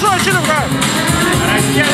Бежал, отсюда, брат! Ракет!